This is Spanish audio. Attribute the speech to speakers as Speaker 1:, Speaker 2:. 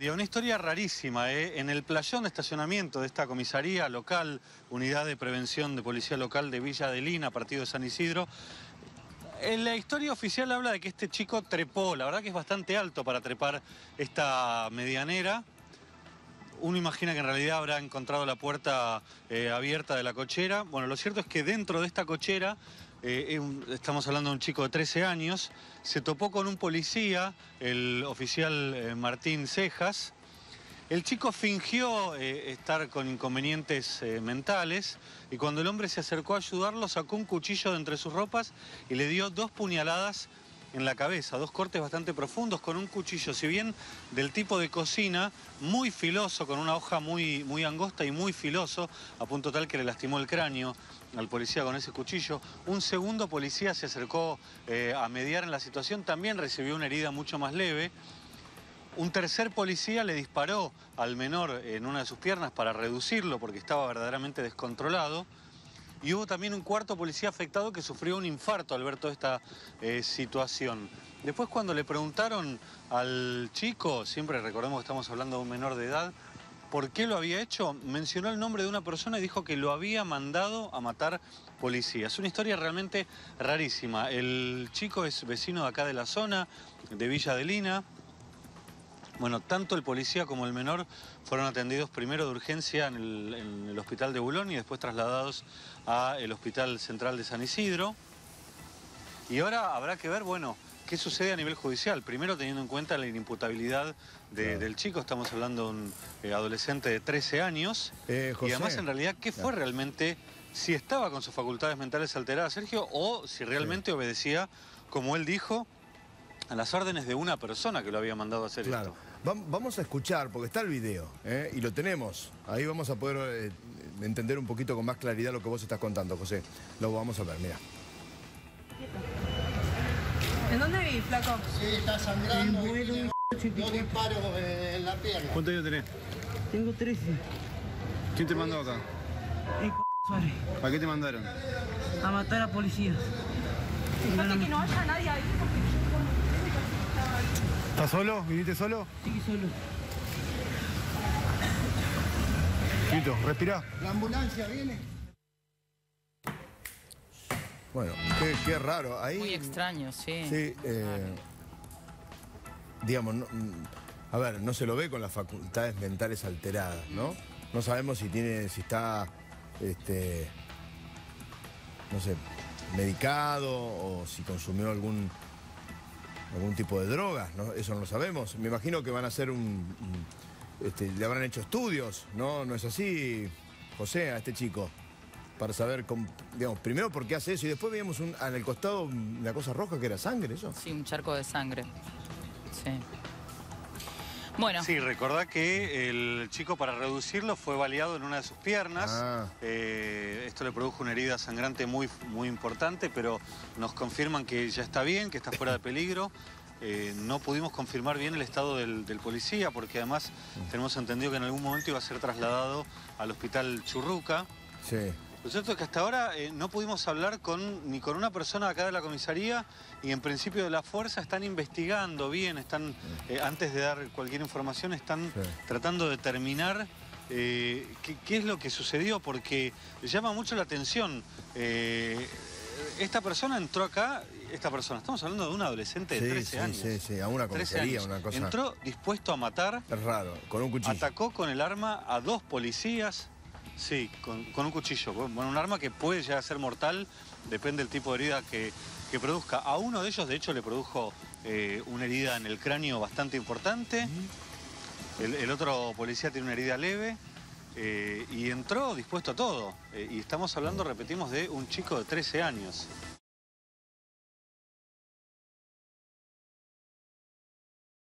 Speaker 1: Una historia rarísima, ¿eh? en el playón de estacionamiento de esta comisaría local, unidad de prevención de policía local de Villa de Lina, partido de San Isidro, en la historia oficial habla de que este chico trepó, la verdad que es bastante alto para trepar esta medianera. Uno imagina que en realidad habrá encontrado la puerta eh, abierta de la cochera. Bueno, lo cierto es que dentro de esta cochera eh, estamos hablando de un chico de 13 años, se topó con un policía, el oficial eh, Martín Cejas. El chico fingió eh, estar con inconvenientes mentales y cuando el hombre se acercó a ayudarlo sacó un cuchillo de entre sus ropas y le dio dos puñaladas en la cabeza, dos cortes bastante profundos con un cuchillo, si bien del tipo de cocina, muy filoso, con una hoja muy, muy angosta y muy filoso, a punto tal que le lastimó el cráneo al policía con ese cuchillo. Un segundo policía se acercó eh, a mediar en la situación, también recibió una herida mucho más leve. Un tercer policía le disparó al menor en una de sus piernas para reducirlo porque estaba verdaderamente descontrolado. Y hubo también un cuarto policía afectado que sufrió un infarto al ver toda esta eh, situación. Después cuando le preguntaron al chico, siempre recordemos que estamos hablando de un menor de edad, por qué lo había hecho, mencionó el nombre de una persona y dijo que lo había mandado a matar policías. Una historia realmente rarísima. El chico es vecino de acá de la zona, de Villa de Lina, bueno, tanto el policía como el menor fueron atendidos primero de urgencia en el, hospital de Bulón y después trasladados al Hospital Central de San Isidro. Y ahora habrá que ver, bueno, qué sucede a nivel judicial. Primero teniendo en cuenta la inimputabilidad del chico, estamos hablando de un eh, adolescente de 13 años.
Speaker 2: Eh,
Speaker 1: y además, en realidad, ¿qué fue realmente, si estaba con sus facultades mentales alteradas, Sergio, o si realmente obedecía, como él dijo, a las órdenes de una persona que lo había mandado a hacer
Speaker 2: claro. Vamos a escuchar, porque está el video, ¿eh? y lo tenemos. Ahí vamos a poder eh, entender un poquito con más claridad lo que vos estás contando, José. Lo vamos a ver, mira.
Speaker 3: ¿En dónde vi, flaco?
Speaker 4: Sí, está sangrando. tiene dos disparos eh, en la pierna.
Speaker 1: ¿Cuántos años tenés?
Speaker 3: Tengo 13.
Speaker 1: ¿Quién te mandó acá?
Speaker 3: El Suárez.
Speaker 1: ¿Para qué te mandaron?
Speaker 3: A matar a policías.
Speaker 5: Fíjate que no haya nadie ahí porque
Speaker 1: ¿Estás solo? ¿Viniste solo?
Speaker 3: Sí, solo.
Speaker 1: Quito, respirá.
Speaker 4: ¿La ambulancia viene?
Speaker 2: Bueno, qué, raro. Ahí,
Speaker 6: Muy extraño, sí.
Speaker 2: Sí, eh, digamos, a ver, no se lo ve con las facultades mentales alteradas, ¿no? No sabemos si tiene, si está, este, no sé, medicado o si consumió algún algún tipo de droga, ¿no? eso no lo sabemos. Me imagino que van a hacer un... Este, le habrán hecho estudios, ¿no? ¿No es así, José, a este chico? Para saber, digamos, primero por qué hace eso y después veíamos un, en el costado una cosa roja que era sangre, ¿eso?
Speaker 6: Sí, un charco de sangre. Sí. Bueno.
Speaker 1: Sí, recordá que el chico para reducirlo fue baleado en una de sus piernas. Ah. Eh, esto le produjo una herida sangrante muy, muy importante, pero nos confirman que ya está bien, que está fuera de peligro. Eh, no pudimos confirmar bien el estado del, policía, porque además tenemos entendido que en algún momento iba a ser trasladado al hospital Churruca.
Speaker 2: Sí.
Speaker 1: Lo cierto es que hasta ahora eh, no pudimos hablar con, ni con una persona acá de la comisaría y en principio de la fuerza están investigando bien, están, eh, antes de dar cualquier información, están tratando de determinar qué, es lo que sucedió, porque llama mucho la atención. esta persona entró acá, esta persona, estamos hablando de un adolescente de 13 años.
Speaker 2: Sí, sí, a una comisaría, una cosa...
Speaker 1: Entró dispuesto a matar.
Speaker 2: Es raro, con un cuchillo.
Speaker 1: Atacó con el arma a dos policías, Sí, con, un cuchillo, bueno, un arma que puede llegar a ser mortal, depende del tipo de herida que, produzca. A uno de ellos, de hecho, le produjo eh, una herida en el cráneo bastante importante. el, otro policía tiene una herida leve. Eh, y entró dispuesto a todo. Eh, y estamos hablando, repetimos, de un chico de 13 años.